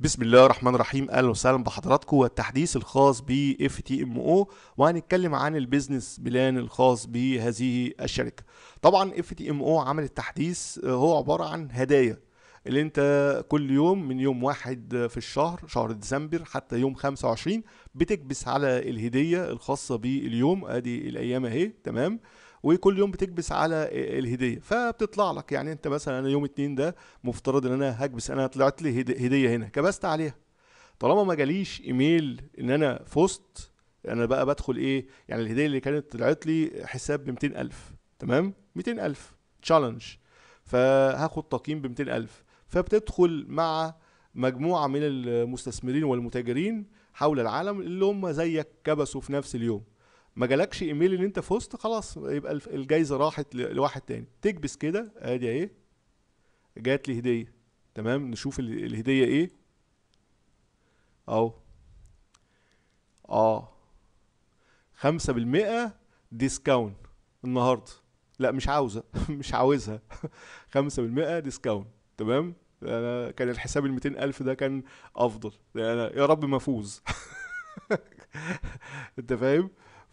بسم الله الرحمن الرحيم. أهلا وسهلا بحضراتكم والتحديث الخاص ب FTMO. وهنتكلم عن ال business plan الخاص بهذه الشركة. طبعا FTMO عمل التحديث آه، هو عبارة عن هدايا اللي أنت كل يوم من يوم واحد في الشهر شهر ديسمبر حتى يوم 25 بتكبس على الهدية الخاصة باليوم. أدي الأيام أهي تمام؟ وكل يوم بتكبس على الهدية فبتطلع لك. يعني أنت مثلا أنا يوم اتنين ده مفترض إن أنا هكبس أنا طلعت لي هد- هدية هنا كبست عليها. طالما ما جاليش إيميل إن أنا فزت أنا بقى بدخل إيه؟ يعني الهدية اللي كانت طلعت لي حساب ب 200000 تمام؟ 200000 تشالنج فهاخد تقييم ب 200000 فبتدخل مع مجموعة من المستثمرين والمتاجرين حول العالم اللي هم زيك كبسوا في نفس اليوم. ما جالكش إيميل إن أنت فزت خلاص يبقى الجايزة راحت لواحد تاني. تكبس كده أدي اهي جات لي هدية. تمام؟ نشوف ال- الهدية إيه؟ أهو. آه. خمسة بالمئة discount النهاردة. لا مش عاوزة. مش عاوزها. خمسة بالمئة discount تمام؟ أنا كان الحساب الميتين ألف ده كان أفضل. أنا يا رب ما أفوز. أنت فاهم؟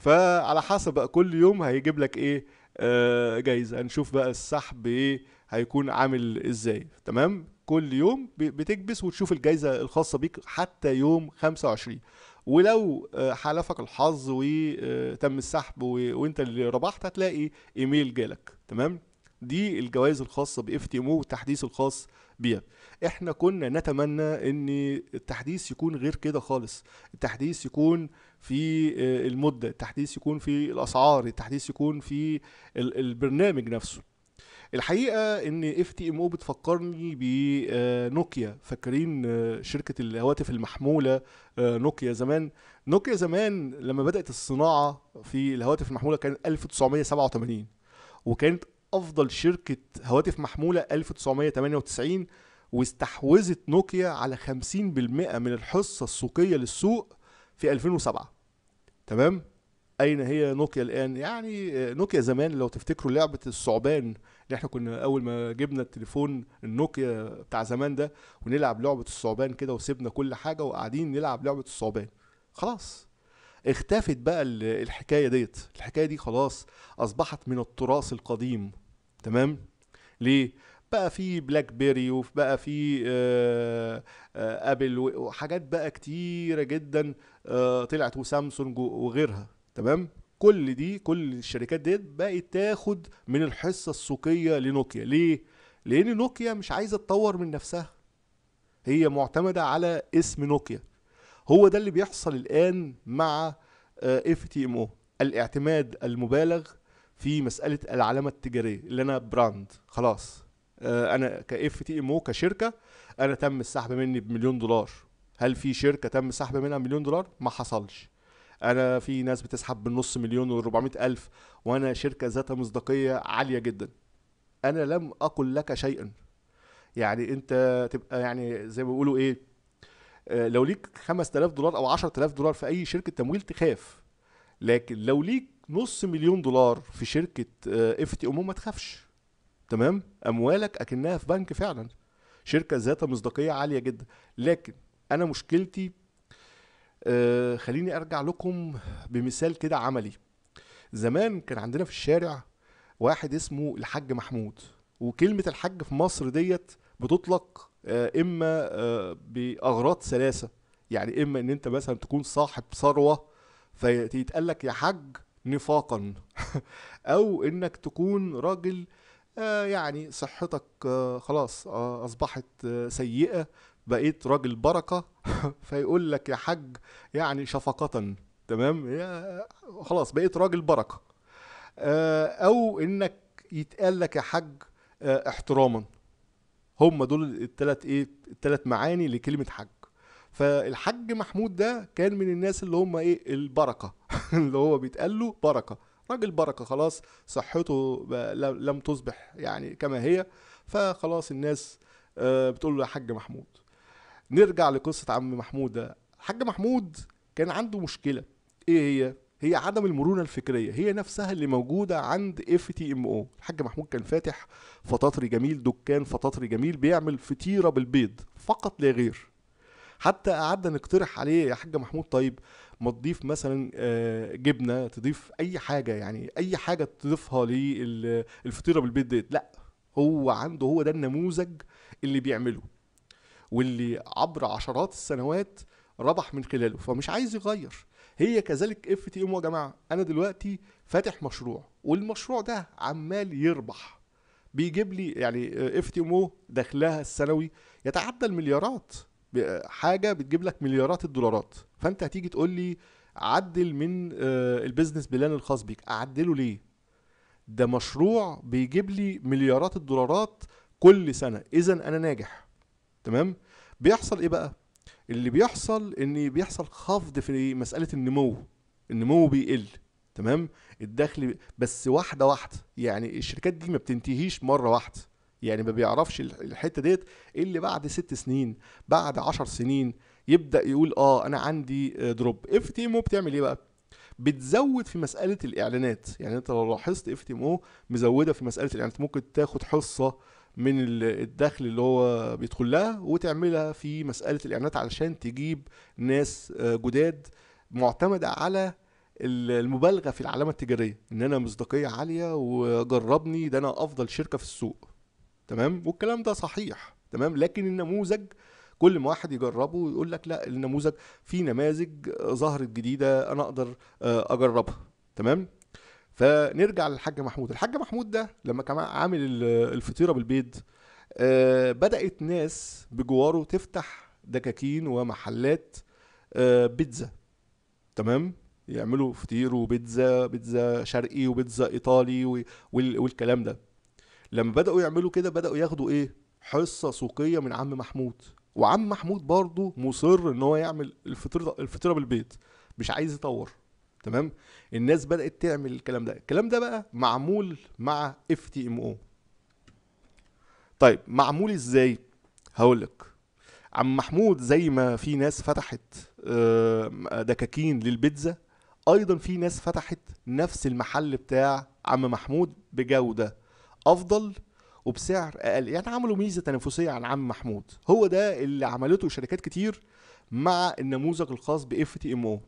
فعلى حسب بقى كل يوم هيجيب لك إيه آه جايزة. هنشوف بقى السحب إيه هيكون عامل إزاي. تمام؟ كل يوم بتكبس وتشوف الجايزة الخاصة بيك حتى يوم 25 ولو آه، حالفك الحظ وتم السحب و- وانت اللي ربحت هتلاقي إيميل جالك. تمام؟ دي الجوائز الخاصة باف تي إم والتحديث الخاص بيها. إحنا كنا نتمنى إن التحديث يكون غير كده خالص. التحديث يكون في آه، المدة التحديث يكون في الأسعار التحديث يكون في ال- البرنامج نفسه. الحقيقة إن إف تي إم أو بتفكرني بنوكيا فاكرين آه، شركة الهواتف المحمولة آه، نوكيا زمان؟ نوكيا زمان لما بدأت الصناعة في الهواتف المحمولة كان 1987 وكانت أفضل شركة هواتف محمولة 1998 واستحوذت نوكيا على 50% من الحصة السوقية للسوق في 2007 تمام؟ أين هي نوكيا الآن؟ يعني آه، نوكيا زمان لو تفتكروا لعبة الثعبان اللي إحنا كنا أول ما جبنا التليفون النوكيا بتاع زمان ده ونلعب لعبة الثعبان كده وسيبنا كل حاجة وقاعدين نلعب لعبة الثعبان. خلاص. اختفت بقى ال- الحكاية ديت. الحكاية دي خلاص أصبحت من التراث القديم. تمام؟ ليه؟ بقى في BlackBerry وبقى في آه، آه، Apple و- وحاجات بقى كتيرة جدا آه، طلعت وسامسونج وغيرها. تمام؟ كل دي كل الشركات ديت بقت تاخد من الحصة السوقية لنوكيا. ليه؟ لأن نوكيا مش عايزة تطور من نفسها. هي معتمدة على اسم نوكيا. هو ده اللي بيحصل الآن مع FTMO الاعتماد المبالغ في مسألة العلامة التجارية اللي أنا brand خلاص. آه، أنا ك FTMO كشركة أنا تم السحب مني بمليون دولار. هل في شركة تم السحب منها مليون دولار؟ ما حصلش. أنا في ناس بتسحب بالنص مليون و400 ألف وأنا شركة ذات مصداقية عالية جدا. أنا لم أقل لك شيئا. يعني أنت تبقى يعني زي ما بيقولوا إيه آه، لو ليك 5000 دولار أو 10000 دولار في أي شركة تمويل تخاف. لكن لو ليك نص مليون دولار في شركة FTMO ما تخافش. تمام؟ أموالك أكنها في بنك فعلا. شركة ذات مصداقية عالية جدا. لكن أنا مشكلتي آه خليني أرجع لكم بمثال كده عملي. زمان كان عندنا في الشارع واحد اسمه الحاج محمود. وكلمة الحاج في مصر ديت بتطلق آه، إما آه، بأغراض ثلاثة يعني إما إن أنت مثلا تكون صاحب ثروة فيتقال لك يا حاج نفاقا. أو إنك تكون راجل آه، يعني صحتك آه، خلاص آه، أصبحت آه، سيئة بقيت راجل بركة. فيقول لك يا حاج يعني شفقة تمام؟ خلاص بقيت راجل بركة. آه، أو إنك يتقال لك يا حاج آه، احتراما. هم دول التلات إيه التلات معاني لكلمة حج فالحج محمود ده كان من الناس اللي هم إيه البركة. اللي هو بيتقال له بركة. راجل بركة خلاص صحته لم تصبح يعني كما هي فخلاص الناس آه، بتقول له يا حاج محمود. نرجع لقصة عم محمود ده. حاج محمود كان عنده مشكلة. إيه هي؟ هي عدم المرونة الفكرية. هي نفسها اللي موجودة عند FTMO الحاج محمود كان فاتح فطاطري جميل دكان فطاطري جميل بيعمل فطيرة بالبيض فقط لا غير. حتى قعدنا نقترح عليه يا حاج محمود طيب ما تضيف مثلا آه، جبنة تضيف أي حاجة يعني أي حاجة تضيفها للفطيره بالبيض ديت لأ هو عنده هو ده النموذج اللي بيعمله. واللي عبر عشرات السنوات ربح من خلاله فمش عايز يغير. هي كذلك FTMO يا جماعة أنا دلوقتي فاتح مشروع والمشروع ده عمال يربح. بيجيب لي يعني FTMO دخلها السنوي يتعدى المليارات. حاجة بتجيب لك مليارات الدولارات. فأنت هتيجي تقول لي عدل من آه، ال business plan الخاص بيك. أعدله ليه؟ ده مشروع بيجيب لي مليارات الدولارات كل سنة. إذا أنا ناجح. تمام؟ بيحصل إيه بقى؟ اللي بيحصل إن بيحصل خفض في مسألة النمو. النمو بيقل. تمام؟ الدخل بس واحدة واحدة. يعني الشركات دي ما بتنتهيش مرة واحدة. يعني ما بيعرفش الح- الحتة ديت اللي بعد ست سنين بعد عشر سنين يبدأ يقول آه أنا عندي drop FTMO بتعمل إيه بقى؟ بتزود في مسألة الإعلانات. يعني أنت لو لاحظت FTMO مزودة في مسألة الإعلانات ممكن تاخد حصة من ال- الدخل اللي هو بيدخل لها وتعملها في مسألة الإعلانات علشان تجيب ناس آه، جداد معتمدة على ال- المبالغة في العلامة التجارية. إن أنا مصداقية عالية وجربني ده أنا أفضل شركة في السوق. تمام؟ والكلام ده صحيح تمام؟ لكن النموذج كل ما واحد يجربه ويقول لك لا النموذج في نماذج ظهرت جديدة أنا أقدر آه، أجربها تمام؟ فنرجع للحاج محمود. الحاج محمود ده لما كان عامل ال- الفطيرة بالبيض آه، بدأت ناس بجواره تفتح دكاكين ومحلات آه، بيتزا تمام؟ يعملوا فطير وبيتزا بيتزا شرقي وبيتزا إيطالي والكلام ده. لما بدأوا يعملوا كده بدأوا ياخدوا إيه؟ حصة سوقية من عم محمود. وعم محمود برضه مصر إن هو يعمل الفطيره الفطيرة بالبيض مش عايز يطور. تمام؟ الناس بدأت تعمل الكلام ده. الكلام ده بقى معمول مع FTMO. طيب معمول إزاي؟ هقول لك. عم محمود زي ما في ناس فتحت آه، دكاكين للبيتزا أيضا في ناس فتحت نفس المحل بتاع عم محمود بجودة. أفضل وبسعر أقل. يعني عملوا ميزة تنافسية عن عم محمود. هو ده اللي عملته شركات كتير مع النموذج الخاص باف تي إم أو.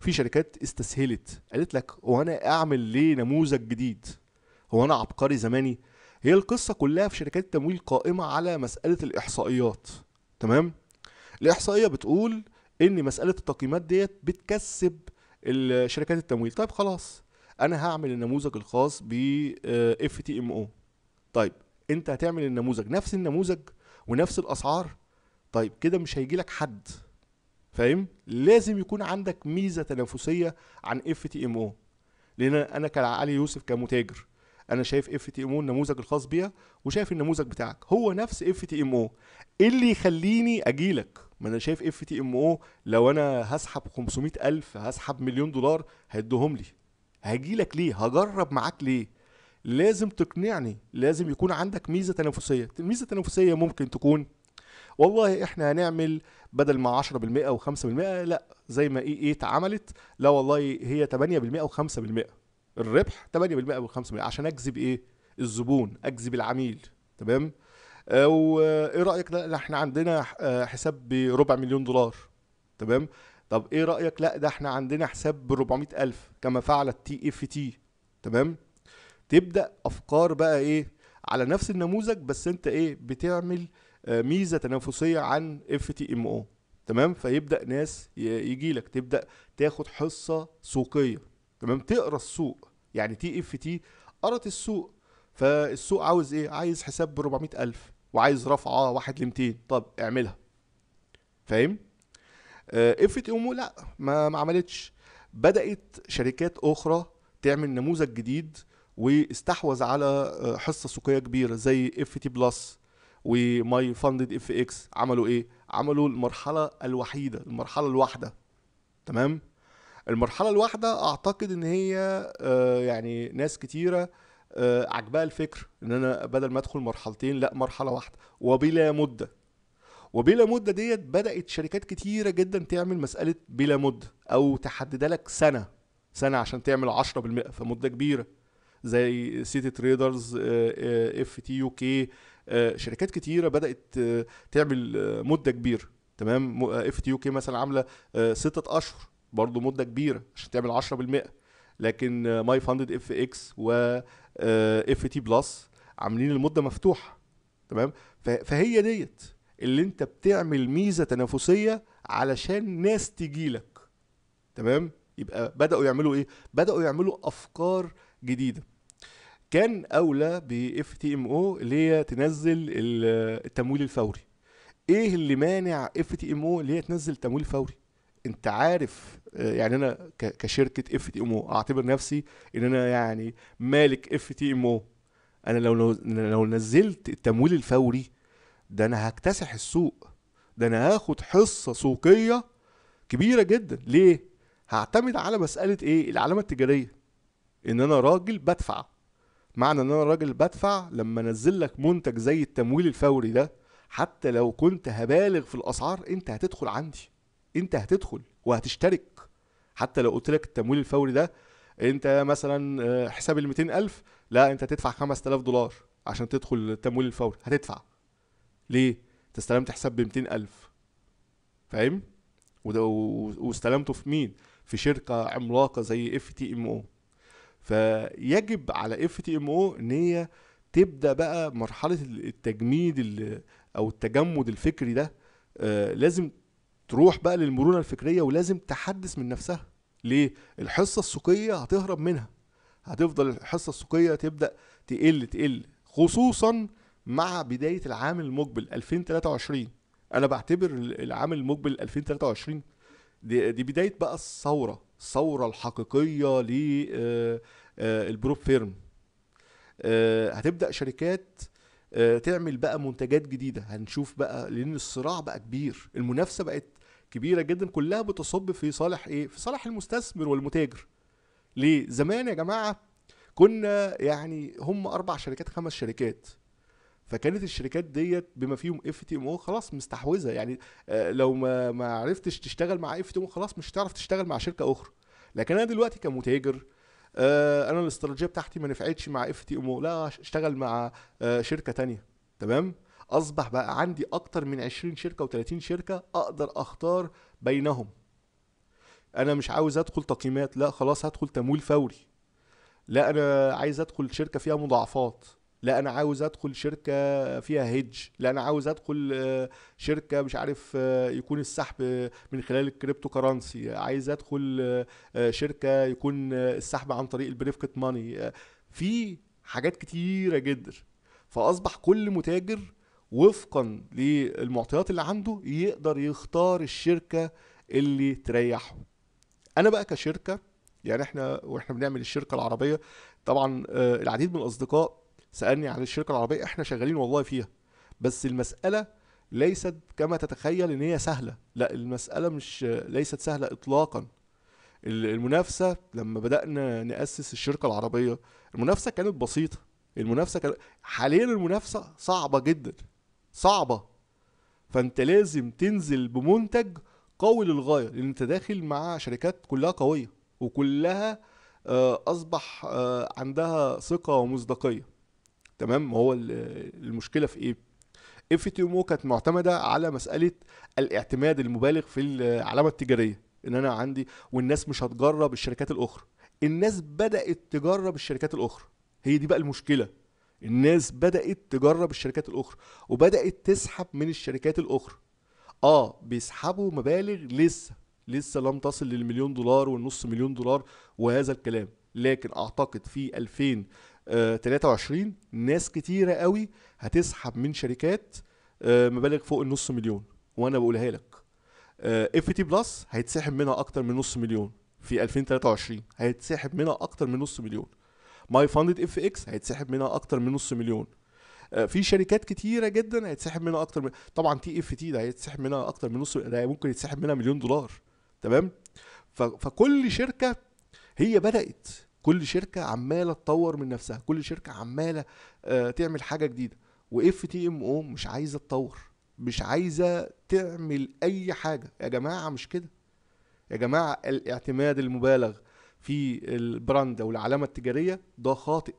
في شركات استسهلت. قالت لك هو أنا أعمل ليه نموذج جديد؟ هو أنا عبقري زماني؟ هي القصة كلها في شركات التمويل قائمة على مسألة الإحصائيات. تمام؟ الإحصائية بتقول إن مسألة التقييمات ديت بتكسب شركات التمويل. طيب خلاص. أنا هعمل النموذج الخاص ب FTMO طيب أنت هتعمل النموذج نفس النموذج ونفس الأسعار. طيب كده مش هيجي لك حد. فاهم؟ لازم يكون عندك ميزة تنافسية عن FTMO لأن أنا كعلي يوسف كمتاجر أنا شايف FTMO النموذج الخاص بيها وشايف النموذج بتاعك. هو نفس FTMO إيه اللي يخليني اجيلك ما أنا شايف FTMO لو أنا هسحب 500 ألف هسحب مليون دولار هيدوهم لي. هجيلك ليه؟ هجرب معاك ليه؟ لازم تقنعني. لازم يكون عندك ميزة تنافسية. الميزة التنافسية ممكن تكون والله إحنا هنعمل بدل ما 10% أو 5% لأ زي ما إيه إيه اتعملت لا والله هي 8% أو 5% الربح 8% أو 5% عشان أجذب إيه؟ الزبون أجذب العميل. تمام؟ آه، إيه رأيك؟ لا لا، إحنا عندنا آه، حساب بربع مليون دولار. تمام؟ طب إيه رأيك؟ لا ده إحنا عندنا حساب ب 400 ألف كما فعلت TFT. تمام؟ تبدأ أفكار بقى إيه؟ على نفس النموذج بس أنت إيه؟ بتعمل آه، ميزة تنافسية عن FTMO. تمام؟ فيبدأ ناس يجي لك تبدأ تاخد حصة سوقية. تمام؟ تقرأ السوق. يعني TFT قرت السوق. فالسوق عاوز إيه؟ عايز حساب ب 400 ألف وعايز رفعة واحد ل 200 طب اعملها. فاهم؟ FTMO لا ما ما عملتش. بدأت شركات أخرى تعمل نموذج جديد واستحوذ على آه، حصة سوقيه كبيرة زي FT Plus و My Funded FX. عملوا إيه؟ عملوا المرحلة الوحيدة المرحلة الواحدة. تمام؟ المرحلة الواحدة أعتقد إن هي آه، يعني ناس كتيرة آه، عجبها الفكر إن أنا بدل ما أدخل مرحلتين لا مرحلة واحدة. وبلا مدة. وبلا مدة ديت بدأت شركات كتيرة جدا تعمل مسألة بلا مدة أو تحدد لك سنة سنة عشان تعمل 10% فمدة كبيرة. زي City Traders FTUK شركات كتيرة بدأت آه، تعمل آه، مدة كبيرة. تمام؟ FTUK مثلا عاملة آه، ستة أشهر برضو مدة كبيرة عشان تعمل 10% لكن My Funded FX و FT Plus عاملين المدة مفتوحة. تمام؟ فهي ديت. اللي انت بتعمل ميزة تنافسية علشان ناس تجيلك تمام؟ يبقى بدأوا يعملوا إيه؟ بدأوا يعملوا أفكار جديدة. كان أولى ب FTMO اللي هي تنزل ال- التمويل الفوري. إيه اللي مانع FTMO اللي هي تنزل تمويل فوري؟ أنت عارف آه، يعني أنا كشركة FTMO أعتبر نفسي إن أنا يعني مالك FTMO. أنا لو لو نزلت التمويل الفوري ده أنا هكتسح السوق. ده أنا هاخد حصة سوقية كبيرة جدا. ليه؟ هعتمد على مسألة إيه؟ العلامة التجارية. إن أنا راجل بدفع. معنى إن أنا راجل بدفع لما أنزل لك منتج زي التمويل الفوري ده حتى لو كنت هبالغ في الأسعار أنت هتدخل عندي. أنت هتدخل وهتشترك. حتى لو قلت لك التمويل الفوري ده أنت مثلا آه، حساب ال 200000 لا أنت تدفع 5000 دولار عشان تدخل التمويل الفوري. هتدفع. ليه؟ انت استلمت حساب ب 200000 فاهم؟ واستلمته في مين؟ في شركة عملاقة زي FTMO. فيجب على FTMO إن هي تبدأ بقى مرحلة التجميد ال- أو التجمد الفكري ده آه، لازم تروح بقى للمرونة الفكرية ولازم تحدث من نفسها. ليه؟ الحصة السوقية هتهرب منها. هتفضل الحصة السوقية تبدأ تقل تقل خصوصا مع بداية العام المقبل 2023 أنا بعتبر العام المقبل 2023 دي, دي بداية بقى الثورة الثورة الحقيقية للبروب فيرم. آه، هتبدأ شركات آه، تعمل بقى منتجات جديدة. هنشوف بقى لأن الصراع بقى كبير. المنافسة بقت كبيرة جدا. كلها بتصب في صالح إيه؟ في صالح المستثمر والمتاجر. ليه؟ زمان يا جماعة كنا يعني هم أربع شركات خمس شركات. فكانت الشركات ديت بما فيهم FTMO خلاص مستحوذة. يعني آه، لو ما ما عرفتش تشتغل مع FTMO خلاص مش هتعرف تشتغل مع شركة أخرى. لكن أنا دلوقتي كمتاجر آه، أنا الاستراتيجية بتاعتي ما نفعتش مع FTMO لا أشتغل مع آه، شركة تانية. تمام؟ أصبح بقى عندي أكتر من 20 شركة و30 شركة أقدر أختار بينهم. أنا مش عاوز أدخل تقييمات. لا خلاص هدخل تمويل فوري. لا أنا عايز أدخل شركة فيها مضاعفات. لا أنا عاوز أدخل شركة فيها hedge لا أنا عاوز أدخل آه، شركة مش عارف آه، يكون السحب من خلال ال cryptocurrency عايز أدخل آه، شركة يكون السحب عن طريق ال Perfect Money في حاجات كتيرة جدا. فأصبح كل متاجر وفقا للمعطيات اللي عنده يقدر يختار الشركة اللي تريحه. أنا بقى كشركة يعني إحنا وإحنا بنعمل الشركة العربية طبعا العديد من الأصدقاء سألني عن الشركة العربية إحنا شغالين والله فيها. بس المسألة ليست كما تتخيل إن هي سهلة. لا المسألة مش ليست سهلة اطلاقا. ال- المنافسة لما بدأنا نأسس الشركة العربية المنافسة كانت بسيطة. المنافسة كانت حاليا المنافسة صعبة جدا. صعبة. فأنت لازم تنزل بمنتج قوي للغاية لأن أنت داخل مع شركات كلها قوية وكلها آه، أصبح آه، عندها ثقة ومصداقية. تمام؟ هو ال- المشكلة في إيه؟ FTMO كانت معتمدة على مسألة الاعتماد المبالغ في العلامة التجارية. إن أنا عندي والناس مش هتجرب الشركات الأخرى. الناس بدأت تجرب الشركات الأخرى. هي دي بقى المشكلة. الناس بدأت تجرب الشركات الأخرى وبدأت تسحب من الشركات الأخرى. آه بيسحبوا مبالغ لسه لسه لم تصل للمليون دولار والنص مليون دولار وهذا الكلام. لكن أعتقد في 2023 ناس كتيرة قوي هتسحب من شركات آه، مبالغ فوق النص مليون. وأنا بقولها لك FT Plus هيتسحب منها أكتر من نص مليون في 2023 هيتسحب منها أكتر من نص مليون. My Funded FX هيتسحب منها أكتر من نص مليون. آه، في شركات كتيرة جدا هيتسحب منها أكتر من طبعا TFT ده هيتسحب منها أكتر من نص ده ممكن يتسحب منها مليون دولار. تمام. فكل شركة هي بدأت كل شركة عمالة تطور من نفسها كل شركة عمالة آه، تعمل حاجة جديدة. و FTMO مش عايزة تطور مش عايزة تعمل أي حاجة. يا جماعة مش كده. يا جماعة الاعتماد المبالغ في ال brand أو العلامة التجارية ده خاطئ.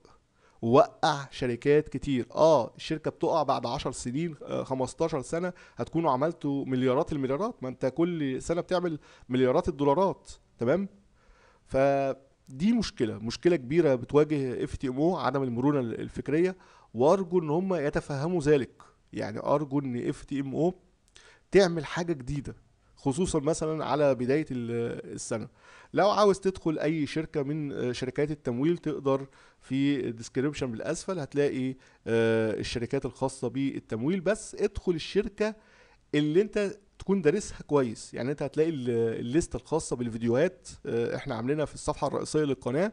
وقع شركات كتير. آه الشركة بتقع بعد 10 سنين آه، 15 سنة هتكونوا عملتوا مليارات المليارات. ما أنت كل سنة بتعمل مليارات الدولارات. تمام؟ فدي مشكلة مشكلة كبيرة بتواجه FTMO عدم المرونة الفكرية وأرجو إن هم يتفهموا ذلك. يعني أرجو إن FTMO تعمل حاجة جديدة خصوصا مثلا على بداية ال- السنة. لو عاوز تدخل أي شركة من آه، شركات التمويل تقدر في ال description بالأسفل هتلاقي آه، الشركات الخاصة بالتمويل. بس ادخل الشركة اللي أنت تكون دارسها كويس. يعني انت هتلاقي ال- الليسته الخاصة بالفيديوهات آه، إحنا عاملينها في الصفحة الرئيسية للقناة.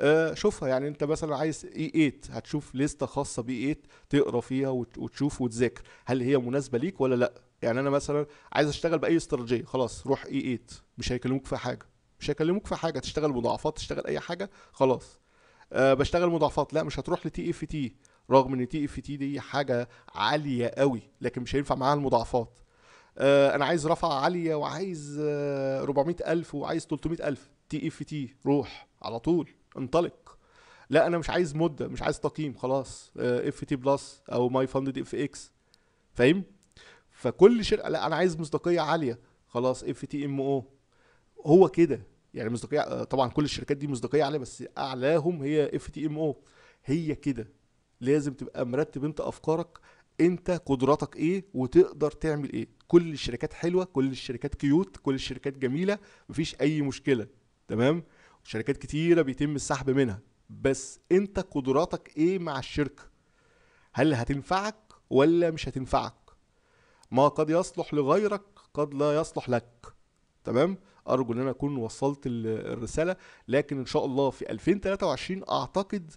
آه، شوفها. يعني انت مثلا عايز E8 هتشوف لستة خاصة ب E8 تقرأ فيها وت- وتشوف وتذاكر. هل هي مناسبة ليك ولا لأ؟ يعني أنا مثلا عايز أشتغل بأي استراتيجية. خلاص روح E8 مش هيكلموك في حاجة. مش هيكلموك في حاجة. تشتغل مضاعفات تشتغل أي حاجة خلاص. أه بشتغل مضاعفات. لأ مش هتروح ل TFT رغم إن TFT دي حاجة عالية قوي لكن مش هينفع معاها المضاعفات. أنا عايز رفعة عالية وعايز آه 400 ألف وعايز 300 ألف. TFT روح على طول انطلق. لا أنا مش عايز مدة مش عايز تقييم خلاص. FT Plus أو My Funded FX. فاهم؟ فكل شركه لا أنا عايز مصداقية عالية. خلاص FTMO. هو كده. يعني مصداقية آه، طبعا كل الشركات دي مصداقية عالية بس أعلاهم هي FTMO. هي كده. لازم تبقى مرتب أنت أفكارك أنت قدراتك إيه وتقدر تعمل إيه. كل الشركات حلوة كل الشركات cute كل الشركات جميلة مفيش أي مشكلة تمام؟ شركات كتيرة بيتم السحب منها. بس أنت قدراتك إيه مع الشركة؟ هل هتنفعك ولا مش هتنفعك؟ ما قد يصلح لغيرك قد لا يصلح لك تمام؟ أرجو إن أنا أكون وصلت ال- الرسالة لكن إن شاء الله في 2023 أعتقد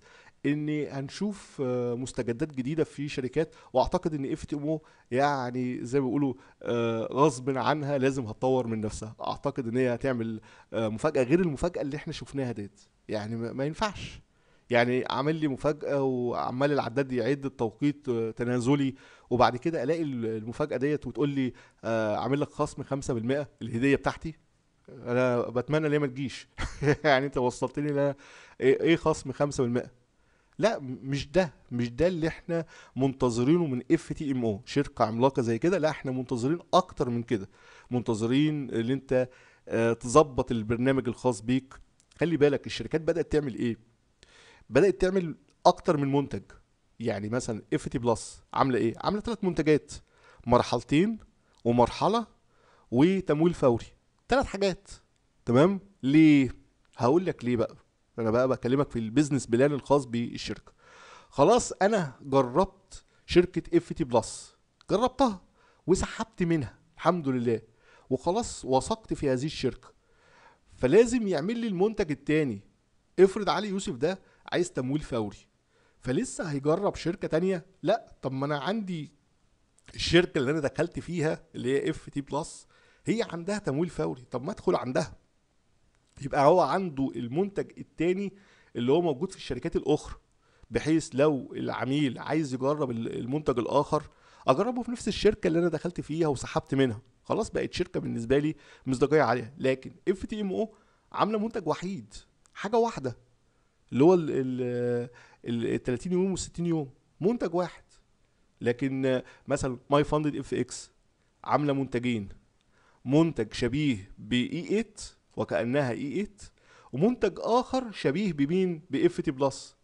ان هنشوف آه، مستجدات جديدة في شركات وأعتقد إن إف تي أم يعني زي ما بيقولوا آه، غصب عنها لازم هتطور من نفسها. أعتقد إن هي هتعمل آه، مفاجأة غير المفاجأة اللي إحنا شفناها ديت. يعني ما ينفعش. يعني عامل لي مفاجأة وعمال العداد يعد التوقيت تنازلي وبعد كده ألاقي ال- المفاجأة ديت وتقول لي عامل لك خصم 5% الهديه بتاعتي. أنا بتمنى ليه ما تجيش. يعني أنت وصلتني إيه إيه خصم 5% لا مش ده مش ده اللي إحنا منتظرينه من FTMO شركة عملاقة زي كده. لا إحنا منتظرين أكتر من كده. منتظرين اللي انت آه، تظبط البرنامج الخاص بيك. خلي بالك الشركات بدأت تعمل إيه؟ بدأت تعمل أكتر من منتج. يعني مثلا FT Plus عاملة إيه؟ عاملة ثلاث منتجات مرحلتين ومرحلة وتمويل فوري. ثلاث حاجات. تمام؟ ليه؟ هقول لك ليه بقى. أنا بقى بكلمك في ال business plan الخاص بالشركة. خلاص أنا جربت شركة FT Plus جربتها وسحبت منها الحمد لله. وخلاص وثقت في هذه الشركة. فلازم يعمل لي المنتج التاني. افرض علي يوسف ده عايز تمويل فوري. فلسه هيجرب شركة تانية؟ لا. طب ما أنا عندي الشركة اللي أنا دخلت فيها اللي هي FT Plus هي عندها تمويل فوري. طب ما أدخل عندها. يبقى هو عنده المنتج التاني اللي هو موجود في الشركات الأخرى بحيث لو العميل عايز يجرب ال- المنتج الآخر أجربه في نفس الشركة اللي أنا دخلت فيها وسحبت منها. خلاص بقت شركة بالنسبة لي مصداقية عاليه لكن FTMO عاملة منتج وحيد حاجة واحدة اللي هو ال ال ال 30 يوم و 60 يوم منتج واحد. لكن مثلا My Funded FX عاملة منتجين منتج شبيه ب E8 وكأنها E8 ومنتج آخر شبيه بمين؟ ب FT Plus.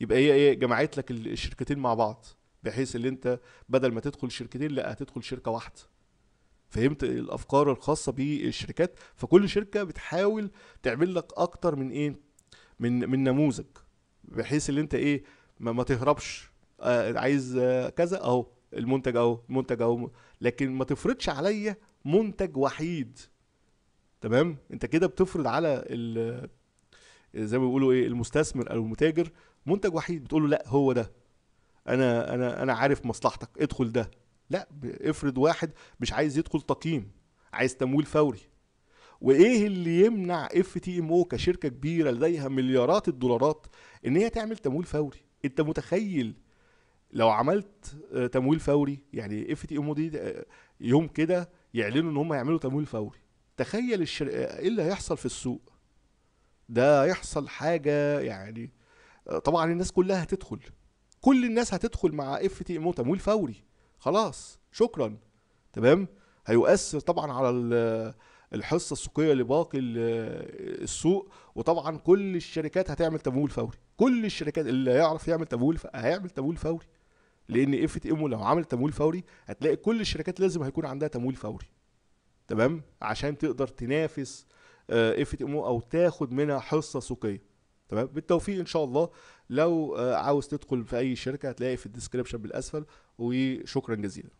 يبقى هي إيه؟ جمعت لك ال- الشركتين مع بعض بحيث إن أنت بدل ما تدخل شركتين لأ هتدخل شركة واحدة. فهمت الأفكار الخاصة بالشركات؟ فكل شركة بتحاول تعمل لك أكتر من إيه؟ من من نموذج بحيث إن أنت إيه؟ ما, ما تهربش. آه عايز آه كذا أهو المنتج أهو المنتج أهو. لكن ما تفرضش عليا منتج وحيد. تمام؟ انت كده بتفرض على ال زي ما بيقولوا إيه المستثمر أو المتاجر منتج وحيد بتقول له لا هو ده. أنا أنا أنا عارف مصلحتك ادخل ده. لا افرض واحد مش عايز يدخل تقييم عايز تمويل فوري. وايه اللي يمنع FTMO كشركة كبيرة لديها مليارات الدولارات ان هي تعمل تمويل فوري؟ انت متخيل لو عملت تمويل فوري؟ يعني FTMO دي آه، يوم كده يعلنوا ان هم يعملوا تمويل فوري. تخيل الشر... إيه اللي هيحصل في السوق؟ ده هيحصل حاجة يعني طبعا الناس كلها هتدخل كل الناس هتدخل مع FTM تمويل فوري خلاص شكرا تمام؟ هيؤثر طبعا على ال- الحصة السوقية لباقي ال- السوق وطبعا كل الشركات هتعمل تمويل فوري كل الشركات اللي هيعرف يعمل تمويل ف... هيعمل تمويل فوري لأن FTM لو عمل تمويل فوري هتلاقي كل الشركات لازم هيكون عندها تمويل فوري. تمام؟ عشان تقدر تنافس FTMO تاخد منها حصة سوقية. تمام؟ بالتوفيق إن شاء الله. لو آه، عاوز تدخل في أي شركة هتلاقي في ال description بالأسفل وشكرا جزيلا.